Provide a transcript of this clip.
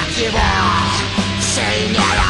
Jak je volá, se jí.